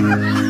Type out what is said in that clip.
Thank you.